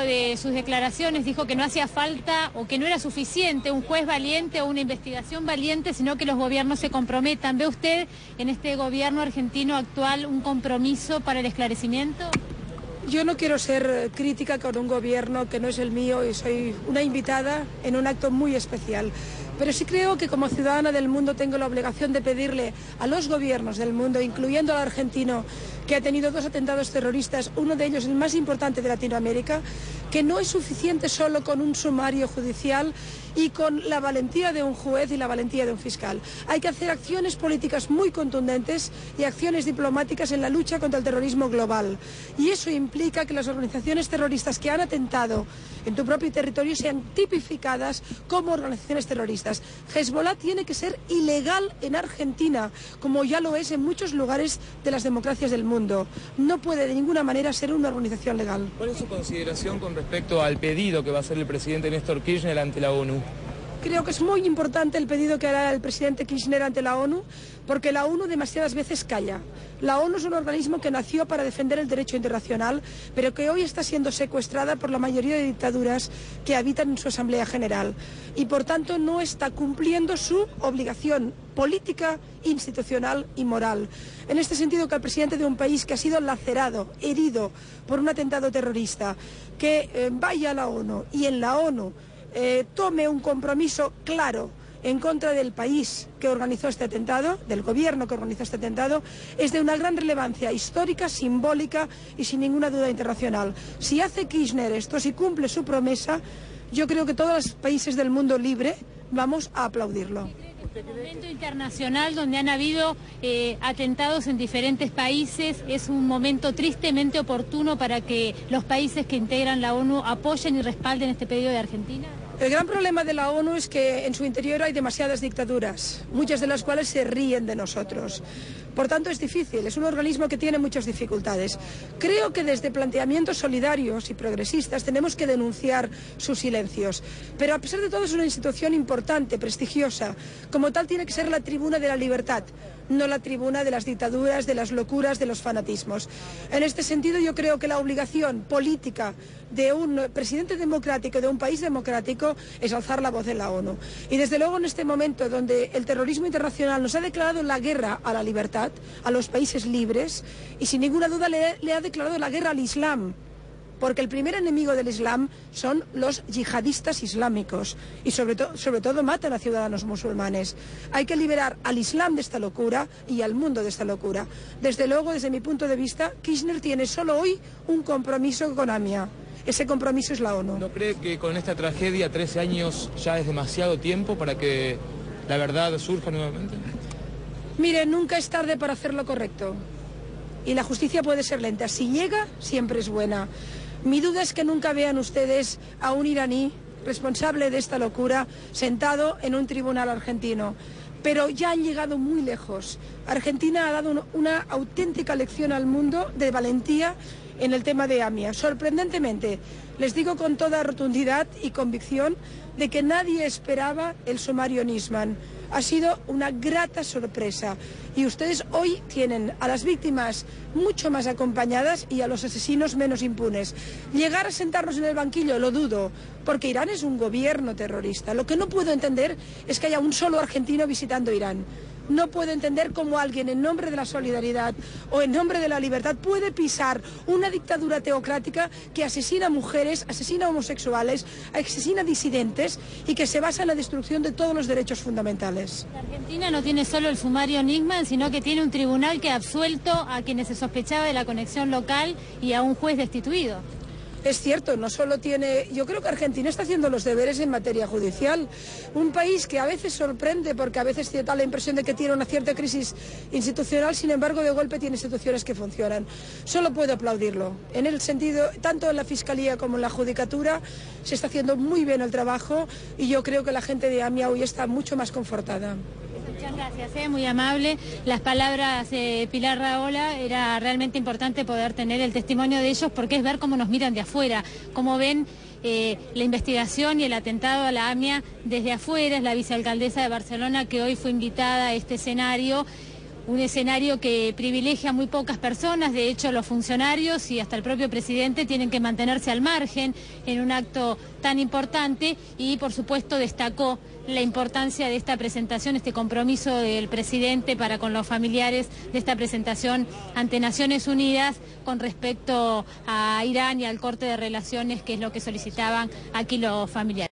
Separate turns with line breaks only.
de sus declaraciones dijo que no hacía falta o que no era suficiente un juez valiente o una investigación valiente, sino que los gobiernos se comprometan. ¿Ve usted en este gobierno argentino actual un compromiso para el esclarecimiento?
Yo no quiero ser crítica con un gobierno que no es el mío y soy una invitada en un acto muy especial. Pero sí creo que como ciudadana del mundo tengo la obligación de pedirle a los gobiernos del mundo, incluyendo al argentino, que ha tenido dos atentados terroristas, uno de ellos el más importante de Latinoamérica, que no es suficiente solo con un sumario judicial y con la valentía de un juez y la valentía de un fiscal. Hay que hacer acciones políticas muy contundentes y acciones diplomáticas en la lucha contra el terrorismo global. Y eso implica que las organizaciones terroristas que han atentado en tu propio territorio sean tipificadas como organizaciones terroristas. Hezbollah tiene que ser ilegal en Argentina, como ya lo es en muchos lugares de las democracias del mundo. No puede de ninguna manera ser una organización legal.
¿Cuál es su consideración con respecto al pedido que va a hacer el presidente Néstor Kirchner ante la ONU?
Creo que es muy importante el pedido que hará el presidente Kirchner ante la ONU, porque la ONU demasiadas veces calla. La ONU es un organismo que nació para defender el derecho internacional, pero que hoy está siendo secuestrada por la mayoría de dictaduras que habitan en su Asamblea General. Y por tanto no está cumpliendo su obligación política, institucional y moral. En este sentido, que el presidente de un país que ha sido lacerado, herido por un atentado terrorista, que eh, vaya a la ONU y en la ONU eh, tome un compromiso claro en contra del país que organizó este atentado, del gobierno que organizó este atentado, es de una gran relevancia histórica, simbólica y sin ninguna duda internacional. Si hace Kirchner esto, si cumple su promesa, yo creo que todos los países del mundo libre vamos a aplaudirlo.
Este momento internacional donde han habido eh, atentados en diferentes países es un momento tristemente oportuno para que los países que integran la ONU apoyen y respalden este pedido de Argentina.
El gran problema de la ONU es que en su interior hay demasiadas dictaduras, muchas de las cuales se ríen de nosotros. Por tanto, es difícil, es un organismo que tiene muchas dificultades. Creo que desde planteamientos solidarios y progresistas tenemos que denunciar sus silencios. Pero a pesar de todo es una institución importante, prestigiosa. Como tal tiene que ser la tribuna de la libertad no la tribuna de las dictaduras, de las locuras, de los fanatismos. En este sentido, yo creo que la obligación política de un presidente democrático, de un país democrático, es alzar la voz en la ONU. Y desde luego en este momento donde el terrorismo internacional nos ha declarado la guerra a la libertad, a los países libres, y sin ninguna duda le, ha declarado la guerra al Islam porque el primer enemigo del Islam son los yihadistas islámicos y sobre, sobre todo matan a ciudadanos musulmanes. Hay que liberar al Islam de esta locura y al mundo de esta locura. Desde luego, desde mi punto de vista, Kirchner tiene solo hoy un compromiso con AMIA. Ese compromiso es la ONU.
¿No cree que con esta tragedia 13 años ya es demasiado tiempo para que la verdad surja nuevamente?
Mire, nunca es tarde para hacer lo correcto. Y la justicia puede ser lenta. Si llega, siempre es buena. Mi duda es que nunca vean ustedes a un iraní responsable de esta locura sentado en un tribunal argentino. Pero ya han llegado muy lejos. Argentina ha dado una auténtica lección al mundo de valentía en el tema de AMIA. Sorprendentemente, les digo con toda rotundidad y convicción de que nadie esperaba el sumario Nisman. Ha sido una grata sorpresa y ustedes hoy tienen a las víctimas mucho más acompañadas y a los asesinos menos impunes. Llegar a sentarnos en el banquillo lo dudo, porque Irán es un gobierno terrorista. Lo que no puedo entender es que haya un solo argentino visitando Irán. No puedo entender cómo alguien en nombre de la solidaridad o en nombre de la libertad puede pisar una dictadura teocrática que asesina mujeres, asesina homosexuales, asesina disidentes y que se basa en la destrucción de todos los derechos fundamentales.
Argentina no tiene solo el sumario Nisman, sino que tiene un tribunal que ha absuelto a quienes se sospechaba de la conexión local y a un juez destituido.
Es cierto, no solo tiene. Yo creo que Argentina está haciendo los deberes en materia judicial. Un país que a veces sorprende porque a veces da la impresión de que tiene una cierta crisis institucional, sin embargo, de golpe tiene instituciones que funcionan. Solo puedo aplaudirlo. En el sentido, tanto en la Fiscalía como en la Judicatura, se está haciendo muy bien el trabajo y yo creo que la gente de AMIA hoy está mucho más confortada.
Muchas gracias, eh, muy amable. Las palabras de Pilar Raola, era realmente importante poder tener el testimonio de ellos porque es ver cómo nos miran de afuera, cómo ven eh, la investigación y el atentado a la AMIA desde afuera. Es la vicealcaldesa de Barcelona que hoy fue invitada a este escenario un escenario que privilegia a muy pocas personas, de hecho los funcionarios y hasta el propio presidente tienen que mantenerse al margen en un acto tan importante y por supuesto destacó la importancia de esta presentación, este compromiso del presidente para con los familiares de esta presentación ante Naciones Unidas con respecto a Irán y al corte de relaciones, que es lo que solicitaban aquí los familiares.